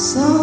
So